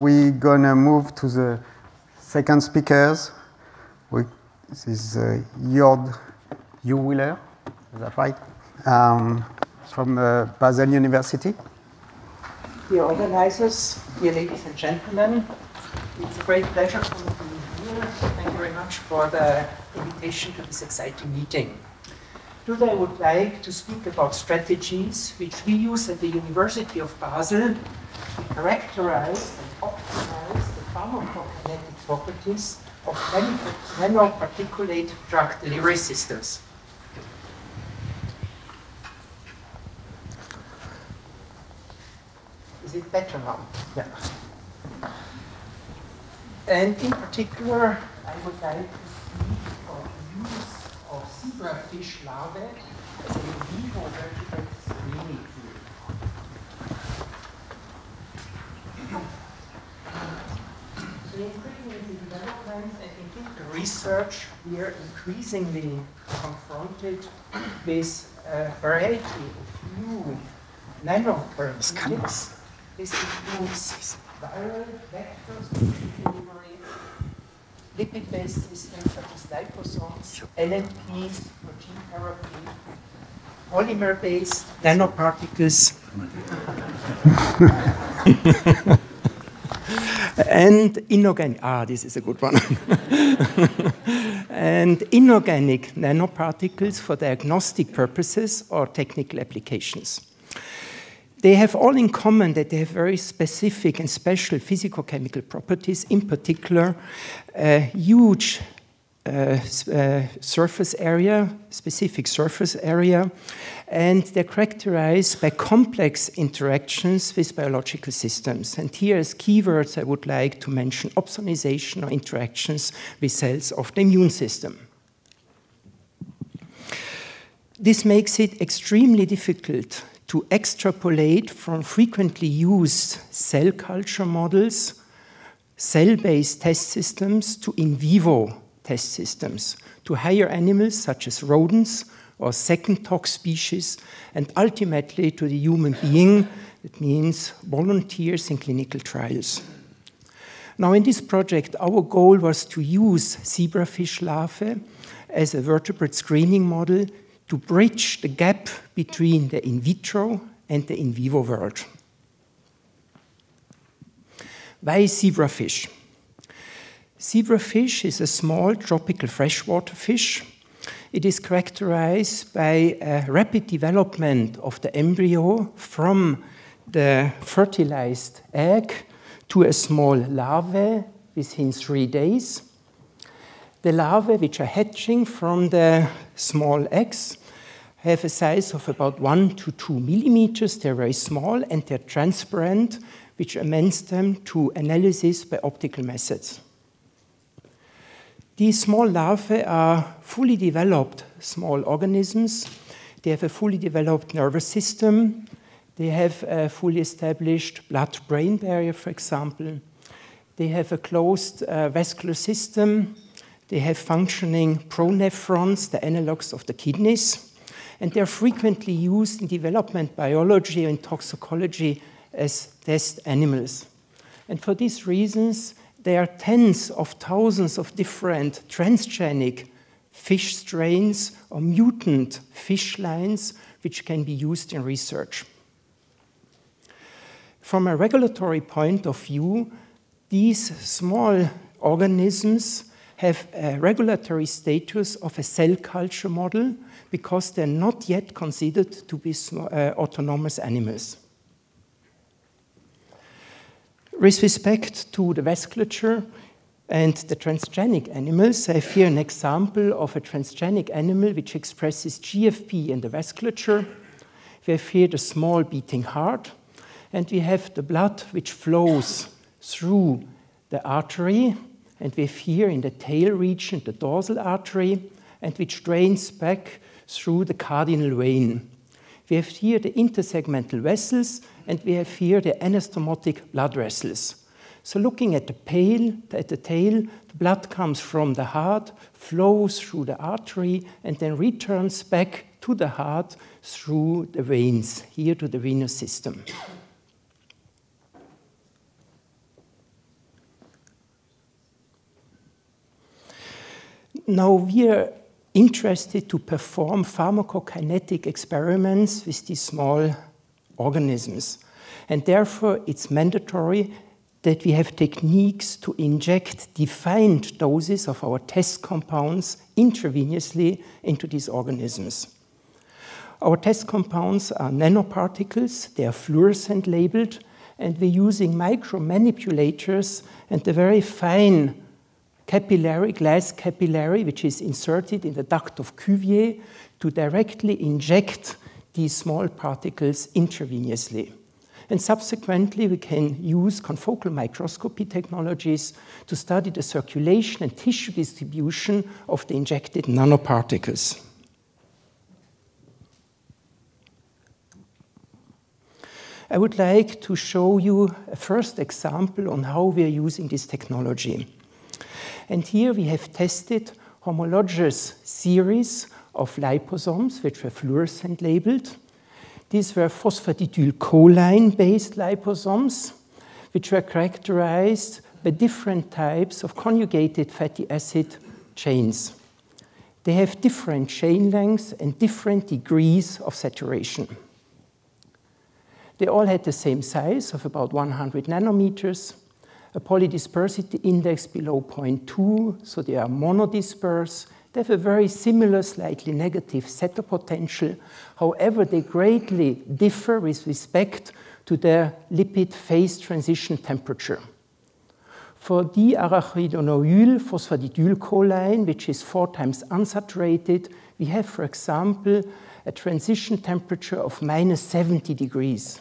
We're gonna move to the second speakers. We, this is uh, Jord Uwiller, is that right? Um, from uh, Basel University. Dear organizers, dear ladies and gentlemen, it's a great pleasure for me to be here. Thank you very much for the invitation to this exciting meeting. Today I would like to speak about strategies which we use at the University of Basel to characterize and optimize the pharmacokinetic properties of nanoparticulate drug delivery systems. Is it better now? Yeah. And in particular, I would like to speak about the use of zebrafish larvae as an in vivo vertebrate screening tool. So in preclinical development and in clinical research, we are increasingly confronted with a variety of new nanotherapeutics this includes viral vectors delivery, lipid-based systems such as liposomes, LNPs for gene therapy, polymer-based nanoparticles, and inorganic, ah, this is a good one. and inorganic nanoparticles for diagnostic purposes or technical applications. They have all in common that they have very specific and special physicochemical properties, in particular, a huge uh, uh, surface area, specific surface area, and they're characterized by complex interactions with biological systems. And here, as keywords, I would like to mention opsonization or interactions with cells of the immune system. This makes it extremely difficult to extrapolate from frequently used cell culture models, cell based test systems, to in vivo test systems, to higher animals such as rodents or second tox species, and ultimately to the human being, that means volunteers in clinical trials. Now, in this project, our goal was to use zebrafish larvae as a vertebrate screening model to bridge the gap between the in vitro and the in vivo world. Why zebrafish? Zebrafish is a small tropical freshwater fish. It is characterized by a rapid development of the embryo from the fertilized egg to a small larvae within three days. The larvae, which are hatching from the small eggs, have a size of about one to two millimeters. They're very small and they're transparent, which amends them to analysis by optical methods. These small larvae are fully developed small organisms. They have a fully developed nervous system. They have a fully established blood brain barrier, for example. They have a closed uh, vascular system. They have functioning pronephrons, the analogs of the kidneys and they're frequently used in development biology and toxicology as test animals. And for these reasons, there are tens of thousands of different transgenic fish strains or mutant fish lines which can be used in research. From a regulatory point of view, these small organisms have a regulatory status of a cell culture model because they're not yet considered to be uh, autonomous animals. With respect to the vasculature and the transgenic animals, I have here an example of a transgenic animal which expresses GFP in the vasculature. We have here the small beating heart, and we have the blood which flows through the artery, and we have here in the tail region the dorsal artery, and which drains back through the cardinal vein. We have here the intersegmental vessels, and we have here the anastomotic blood vessels. So looking at the, pale, at the tail, the blood comes from the heart, flows through the artery, and then returns back to the heart through the veins, here to the venous system. Now we are interested to perform pharmacokinetic experiments with these small organisms. And therefore, it's mandatory that we have techniques to inject defined doses of our test compounds intravenously into these organisms. Our test compounds are nanoparticles, they are fluorescent labeled, and we're using micromanipulators and the very fine capillary, glass capillary, which is inserted in the duct of Cuvier to directly inject these small particles intravenously. And subsequently, we can use confocal microscopy technologies to study the circulation and tissue distribution of the injected nanoparticles. I would like to show you a first example on how we are using this technology. And here we have tested homologous series of liposomes, which were fluorescent labeled. These were phosphatidylcholine based liposomes, which were characterized by different types of conjugated fatty acid chains. They have different chain lengths and different degrees of saturation. They all had the same size of about 100 nanometers, a polydispersity index below 0.2, so they are monodisperse. They have a very similar, slightly negative zeta potential. However, they greatly differ with respect to their lipid phase transition temperature. For diarachidinoyl phosphatidylcholine, which is four times unsaturated, we have, for example, a transition temperature of minus 70 degrees.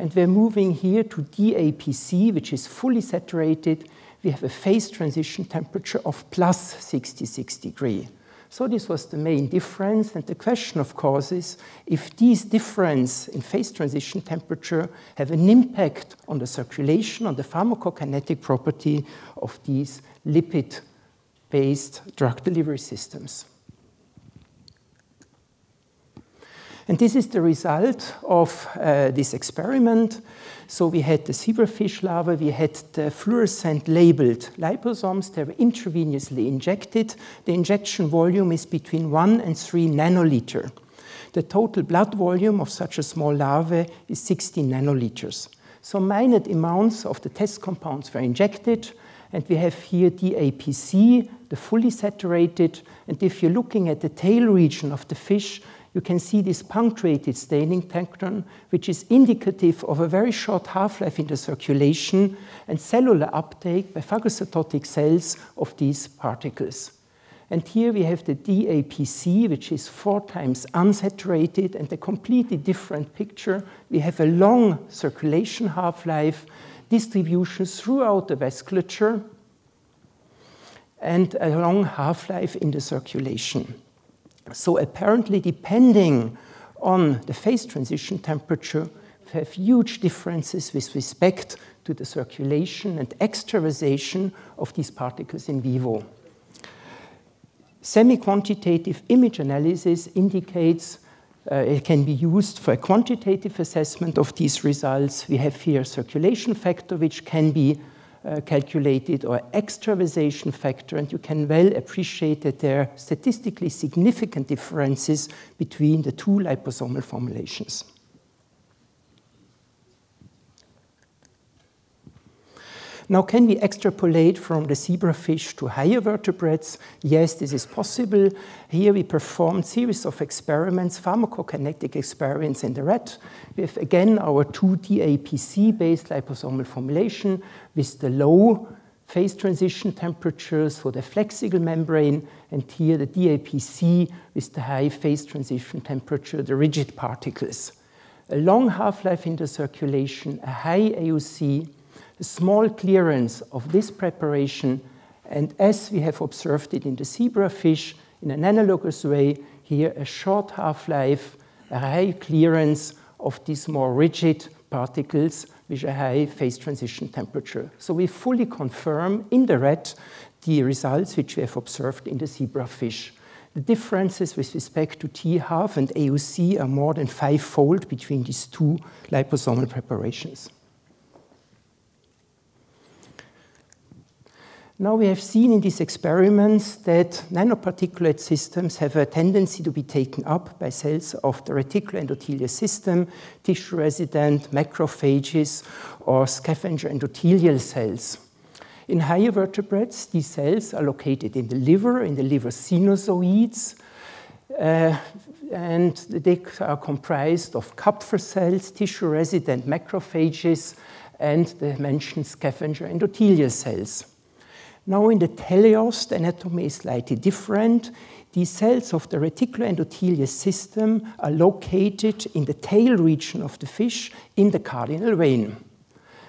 And we're moving here to DAPC, which is fully saturated. We have a phase transition temperature of plus 66 degree. So this was the main difference. And the question, of course, is if these difference in phase transition temperature have an impact on the circulation, on the pharmacokinetic property of these lipid-based drug delivery systems. And this is the result of uh, this experiment. So we had the zebrafish larvae, we had the fluorescent labeled liposomes, they were intravenously injected. The injection volume is between 1 and 3 nanoliter. The total blood volume of such a small larvae is 16 nanoliters. So minute amounts of the test compounds were injected, and we have here DAPC, the fully saturated, and if you're looking at the tail region of the fish, you can see this punctuated staining pattern, which is indicative of a very short half-life in the circulation and cellular uptake by phagocytotic cells of these particles. And here we have the DAPC, which is four times unsaturated, and a completely different picture. We have a long circulation half-life, distribution throughout the vasculature, and a long half-life in the circulation. So apparently, depending on the phase transition temperature, we have huge differences with respect to the circulation and extravasation of these particles in vivo. Semi-quantitative image analysis indicates uh, it can be used for a quantitative assessment of these results. We have here circulation factor, which can be uh, calculated or extravasation factor, and you can well appreciate that there are statistically significant differences between the two liposomal formulations. Now, can we extrapolate from the zebrafish to higher vertebrates? Yes, this is possible. Here we performed series of experiments, pharmacokinetic experiments in the rat. with again our 2 DAPC-based liposomal formulation with the low phase transition temperatures for the flexible membrane, and here the DAPC with the high phase transition temperature, the rigid particles. A long half-life in the circulation, a high AUC, a small clearance of this preparation, and as we have observed it in the zebrafish, in an analogous way, here a short half-life, a high clearance of these more rigid particles with a high phase transition temperature. So we fully confirm in the rat the results which we have observed in the zebrafish. The differences with respect to T half and AUC are more than five-fold between these two liposomal preparations. Now we have seen in these experiments that nanoparticulate systems have a tendency to be taken up by cells of the reticuloendothelial system, tissue-resident macrophages, or scavenger endothelial cells. In higher vertebrates, these cells are located in the liver, in the liver sinusoids, uh, and they are comprised of Kupffer cells, tissue-resident macrophages, and the mentioned scavenger endothelial cells. Now in the teleost, the anatomy is slightly different. These cells of the reticuloendothelial system are located in the tail region of the fish in the cardinal vein.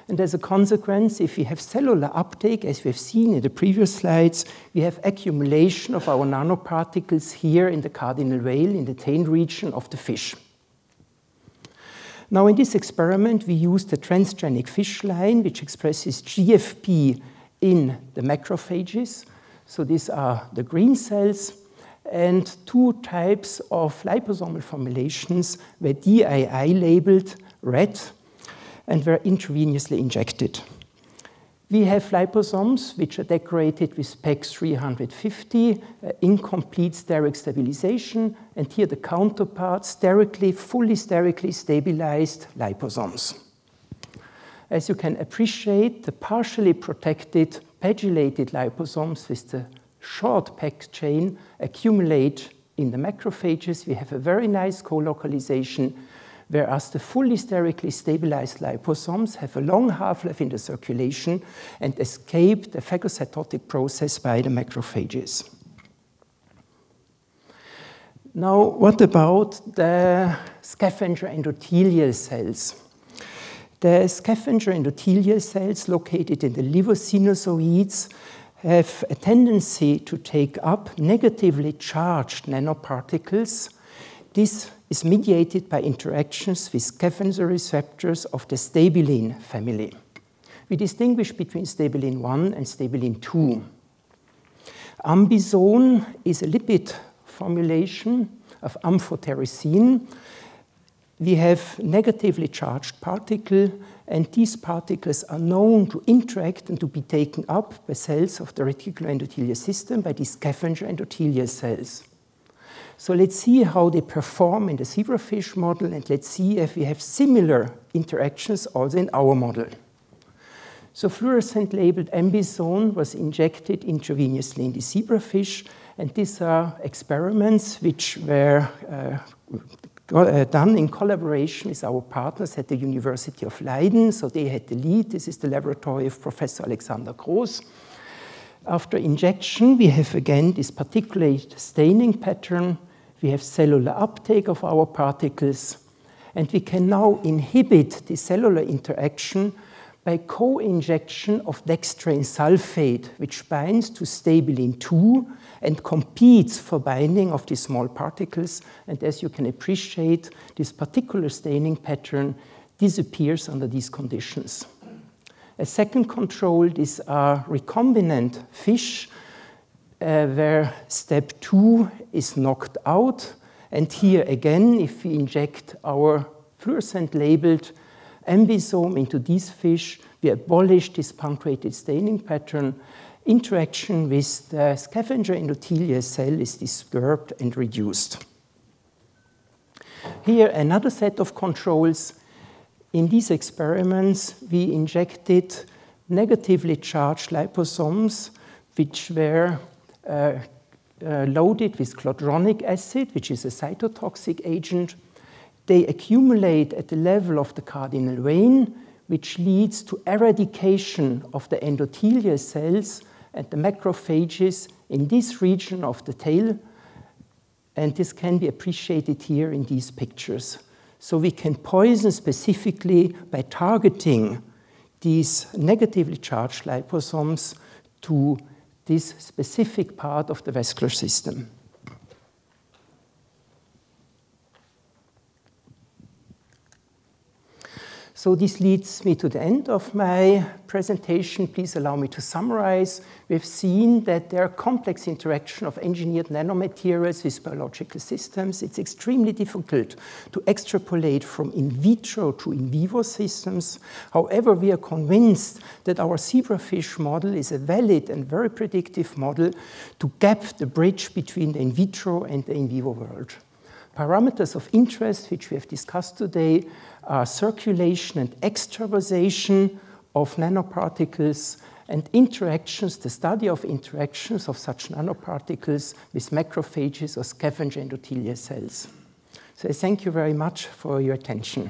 And as a consequence, if we have cellular uptake, as we have seen in the previous slides, we have accumulation of our nanoparticles here in the cardinal vein, in the tail region of the fish. Now, in this experiment, we used the transgenic fish line, which expresses GFP in the macrophages. So these are the green cells, and two types of liposomal formulations were DII labeled red and were intravenously injected. We have liposomes which are decorated with PEX 350, uh, incomplete steric stabilization, and here the counterpart, sterically, fully sterically stabilized liposomes. As you can appreciate, the partially protected pegylated liposomes with the short PEG chain accumulate in the macrophages. We have a very nice co-localization, whereas the fully sterically stabilized liposomes have a long half-life in the circulation and escape the phagocytotic process by the macrophages. Now, what about the scavenger endothelial cells? The scavenger endothelial cells located in the liver sinusoids have a tendency to take up negatively charged nanoparticles. This is mediated by interactions with scavenger receptors of the stabilin family. We distinguish between stabilin 1 and stabilin 2. Ambisone is a lipid formulation of amphotericin we have negatively charged particle, and these particles are known to interact and to be taken up by cells of the reticuloendothelial system, by these scavenger endothelial cells. So let's see how they perform in the zebrafish model, and let's see if we have similar interactions also in our model. So fluorescent labeled ambisone was injected intravenously in the zebrafish, and these are experiments which were uh, Äh, done in collaboration with our partners at the University of Leiden. So they had the lead. This is the laboratory of Professor Alexander Groß. After injection, we have again this particulate staining pattern. We have cellular uptake of our particles. And we can now inhibit the cellular interaction by co-injection of dextrane sulfate, which binds to stabilin 2 and competes for binding of these small particles. And as you can appreciate, this particular staining pattern disappears under these conditions. A second control, these are recombinant fish, uh, where step two is knocked out. And here again, if we inject our fluorescent labeled ambisome into these fish, we abolish this punctuated staining pattern. Interaction with the scavenger endothelial cell is disturbed and reduced. Here, another set of controls. In these experiments, we injected negatively charged liposomes, which were uh, uh, loaded with chlorogenic acid, which is a cytotoxic agent, they accumulate at the level of the cardinal vein, which leads to eradication of the endothelial cells and the macrophages in this region of the tail. And this can be appreciated here in these pictures. So we can poison specifically by targeting these negatively charged liposomes to this specific part of the vascular system. So this leads me to the end of my presentation. Please allow me to summarize. We've seen that there are complex interaction of engineered nanomaterials with biological systems. It's extremely difficult to extrapolate from in vitro to in vivo systems. However, we are convinced that our zebrafish model is a valid and very predictive model to gap the bridge between the in vitro and the in vivo world. Parameters of interest, which we have discussed today, are circulation and extravasation of nanoparticles and interactions, the study of interactions of such nanoparticles with macrophages or scavenger endothelial cells. So I thank you very much for your attention.